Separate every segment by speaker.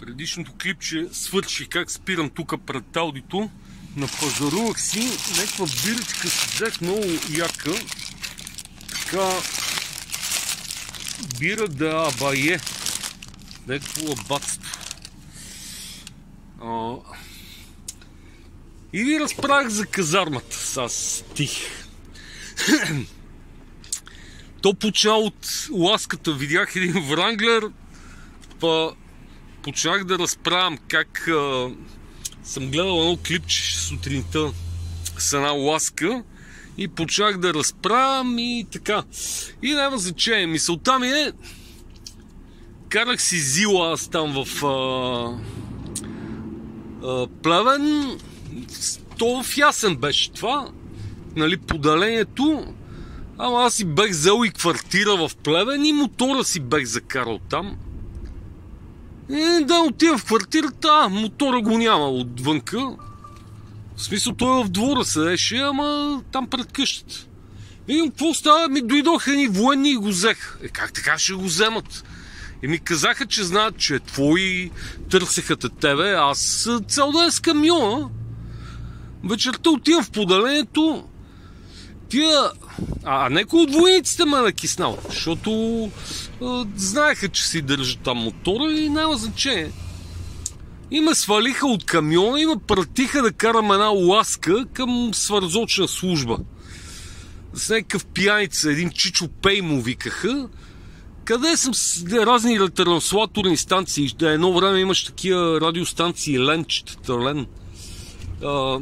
Speaker 1: Предишното клипче свърши как спирам тук пред аудито. Напазарувах си някаква биричка си взех много яка. Така бира да абае. Някакво абатство. И ви разправях за казармата с стих. То почна от ласката. Видях един вранглер, па почнах да разправям как а, съм гледал едно клипче сутринта с една ласка и почнах да разправям и така. И няма значение. Мисълта ми е карах си зила аз там в а, а, Плевен. То в ясен беше това. Нали, поделението. Ама аз си бех взел и квартира в Плевен и мотора си бех закарал там. И да, отива в квартирата, мотора го няма отвънка. В смисъл, той в двора седеше, ама там пред къщата. И какво става? Ми дойдоха ни военни и го взех. Е, как така ще го вземат? И ми казаха, че знаят, че е твой, търсеха те тебе, аз цял ден с камиона. Вечерта отивам в поделението, тия... А, а от войниците ме накиснал, защото знаеха, че си държа там мотора и няма значение. И ме свалиха от камиона и ме пратиха да карам една ласка към свързочна служба. С някакъв пияница, един Чичо Пей му викаха. Къде съм с разни ретранслаторни станции? Да едно време имаш такива радиостанции, ленчетата, лен. А,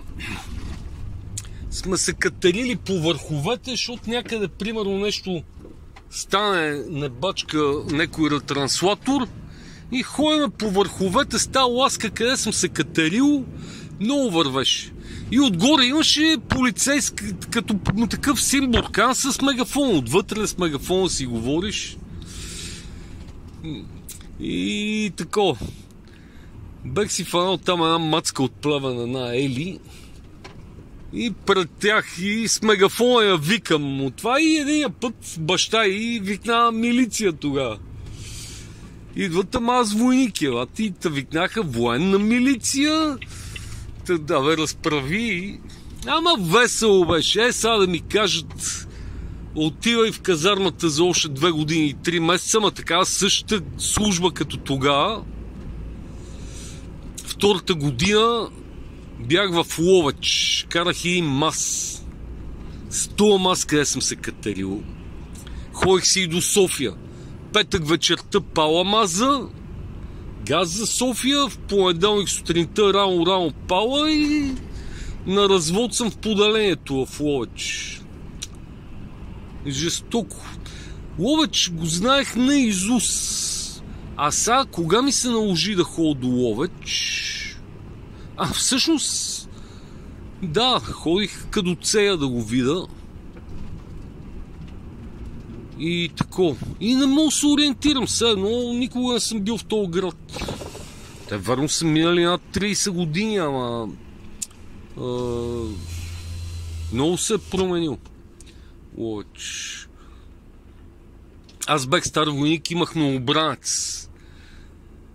Speaker 1: сме се катерили по върховете, защото някъде, примерно, нещо стане небачка някой ретранслатор и ходим по върховете с тази ласка, къде съм се катерил, много вървеше. И отгоре имаше полицейски, като такъв симбуркан с мегафон. Отвътре с мегафона си говориш. И тако. Бех си фанал там една мацка от плаване на Ели. И пред тях и с мегафона я викам от това и един път баща и викна милиция тогава. Идват ама аз войник, елат и те викнаха военна милиция. Та да бе разправи. Ама весело беше. Е, сега да ми кажат отивай в казармата за още две години и три месеца, ма така същата служба като тогава. Втората година бях в Ловеч, карах и мас. С това мас, къде съм се катерил. Ходих си и до София. Петък вечерта пала маза, газ за София, в понеделник сутринта рано-рано пала и на развод съм в поделението в Ловеч. Жестоко. Ловеч го знаех на Изус. А сега, кога ми се наложи да ходя до Ловеч? А, всъщност, да, ходих като цея да го видя. И тако. И не мога се ориентирам сега, но никога не съм бил в този град. Те върно са минали над 30 години, ама... А, много се е променил. Ловеч. Аз стар войник, имах новобранец.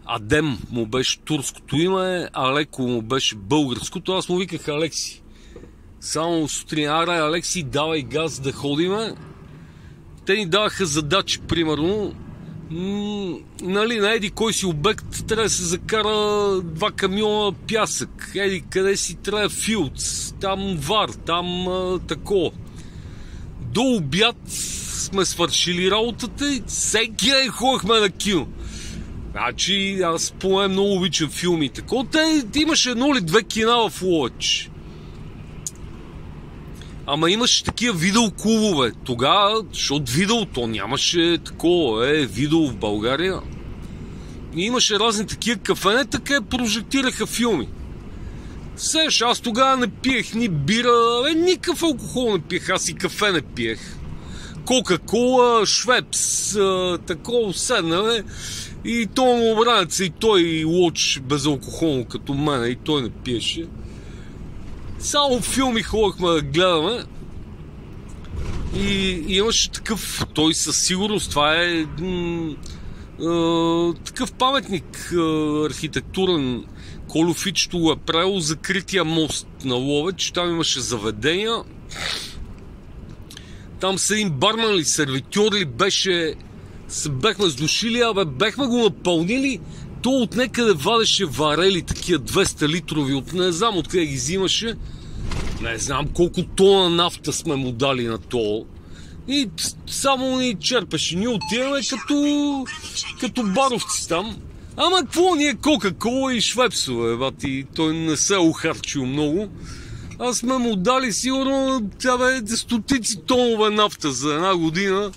Speaker 1: Адем му беше турското име, Алеко му беше българското, аз му виках Алекси. Само сутрин, ара, Алекси, давай газ да ходиме. Те ни даваха задачи, примерно, м- нали, на еди кой си обект трябва да се закара два камиона пясък. Еди къде си трябва филц, там вар, там а, тако. До обяд сме свършили работата и всеки ден ходихме на кино. Значи аз поне много обичам филмите. Те имаше едно или две кина в Лоч. Ама имаше такива видеоклубове. Тогава, защото видео, то нямаше такова, е, видео в България. И имаше разни такива кафенета, къде прожектираха филми. Сеш, аз тогава не пиех ни бира, е, никакъв алкохол не пиех, аз и кафе не пиех. Кока-кола, швепс, такова седнаме. И то му обранец, и той лоч безалкохолно като мен, и той не пиеше. Само филми ходихме да гледаме. И, и имаше такъв, той със сигурност, това е м- такъв паметник архитектурен Колофичто го е правил закрития мост на Ловеч. Там имаше заведения. Там са един барман ли, сервитьор ли беше... Бехме сдушили, абе бехме го напълнили. То от некъде вадеше варели, такива 200 литрови, от не знам откъде ги взимаше. Не знам колко тона нафта сме му дали на то. И само ни черпеше. Ние отиваме като, като баровци там. Ама какво ни е Кока-Кола и Швепсове, бати? Той не се е ухарчил много. Аз сме му дали сигурно тя бе стотици тонове нафта за една година.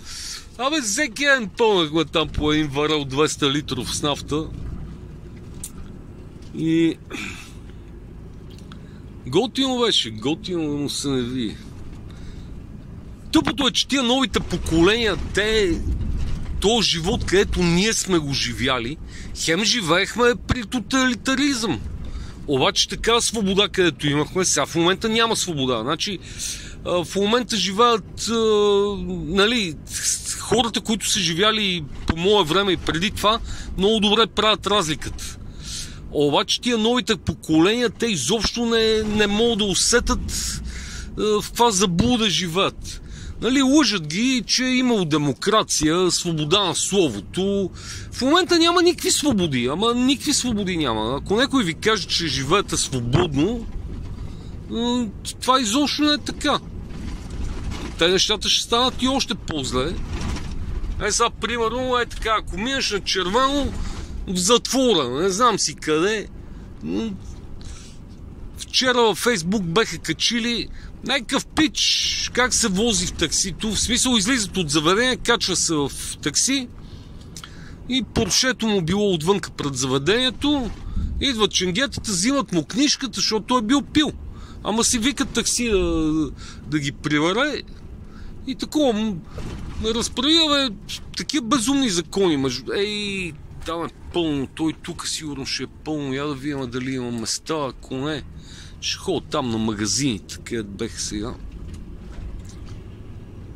Speaker 1: Абе, всеки ден пълнахме там по един варел 200 литров с нафта. И... Готино беше, готино му се не ви. Тъпото е, че тия новите поколения, те то живот, където ние сме го живяли, хем живеехме при тоталитаризъм. Обаче така свобода, където имахме, сега в момента няма свобода. Значи, в момента живеят нали, хората, които са живяли по мое време и преди това, много добре правят разликата. Обаче тия новите поколения, те изобщо не, не могат да усетат в каква заблуда живеят. Нали, лъжат ги, че е имало демокрация, свобода на словото. В момента няма никакви свободи, ама никакви свободи няма. Ако някой ви каже, че живеете свободно, това изобщо не е така. Те нещата ще станат и още по-зле. Е, сега, примерно, е така, ако минеш на червено, в затвора, не знам си къде. Вчера във Фейсбук беха качили някакъв пич, как се вози в таксито, в смисъл излизат от заведение, качва се в такси и поршето му било отвънка пред заведението, идват ченгетата, взимат му книжката, защото той е бил пил. Ама си викат такси да, да ги приваре и такова разправя, такива безумни закони. Между... Ей, там е пълно, той тук сигурно ще е пълно, я да видим дали има места, ако не. Ще ходя там на магазините, където бех сега.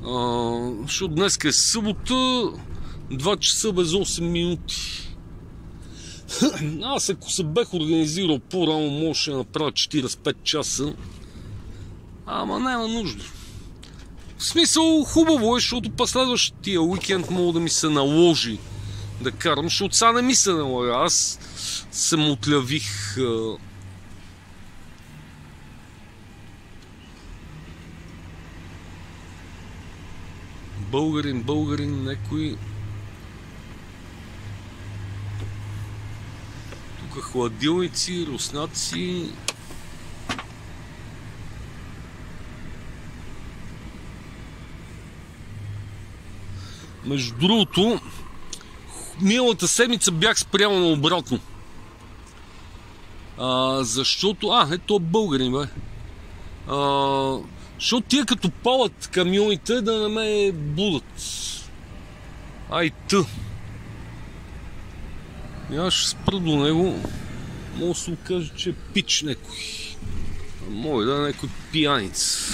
Speaker 1: А, защото днес е събота, 2 часа без 8 минути. Аз ако се бех организирал по-рано, може да направя 45 часа. Ама няма нужда. В смисъл хубаво е, защото последващия уикенд мога да ми се наложи да карам, защото сега не ми се налага. Аз се отлявих българин, българин, някой тук хладилници, руснаци Между другото, миналата седмица бях спрямо на обратно. А, защото... А, ето българин, бе. А, защото тия като палат камионите да не ме будат. Ай тъ. И аз ще спра до него. Мога да се окаже, че е пич некой. Може да е някой пияниц.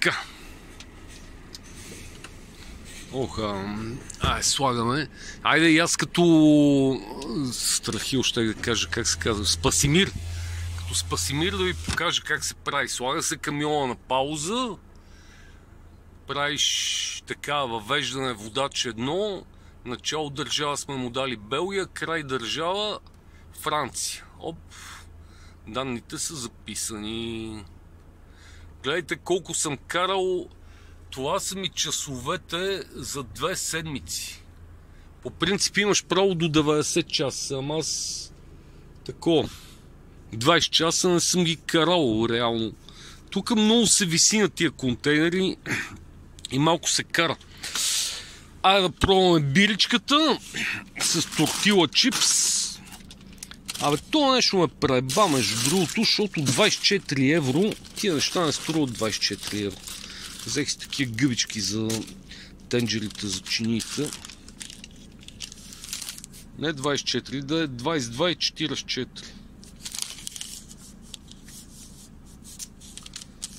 Speaker 1: Така. Ох, ай, слагаме. Айде и аз като Страхил ще да кажа как се казва. Спасимир. Като Спасимир да ви покажа как се прави. Слага се камиона на пауза. Правиш така въвеждане водач едно. Начало държава сме му дали Белгия, край държава Франция. Оп, данните са записани. Гледайте колко съм карал. Това са ми часовете за две седмици. По принцип имаш право до 90 часа, ама аз тако 20 часа не съм ги карал реално. Тук много се виси на тия контейнери и малко се кара. Айде да пробваме биричката с тортила чипс. Абе, това нещо ме преба, между другото, защото 24 евро, тия неща не струват 24 евро. Взех си такива гъбички за тенджерите за чиниите. Не 24, да е 22 и 44.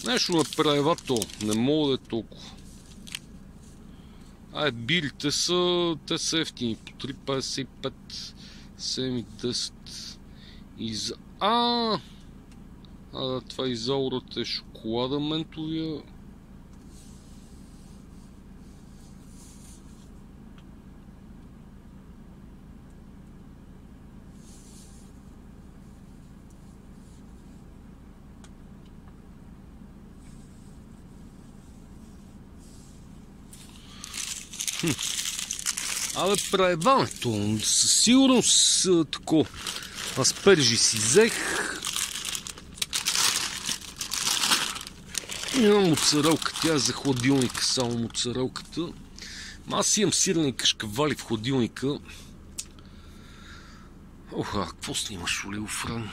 Speaker 1: Нещо направи то. Не мога да е толкова. Ай, бирите са, те са ефтини. По 3,55, 7 10. И за... А, а, това изаурата е шоколада ментовия. Абе, праебането. Със сигурност тако. Аспержи си взех. Имам моцарелка, тя е за хладилника, само моцарелката. Аз имам сирени кашкавали в хладилника. Оха, какво снимаш, Олио Фран?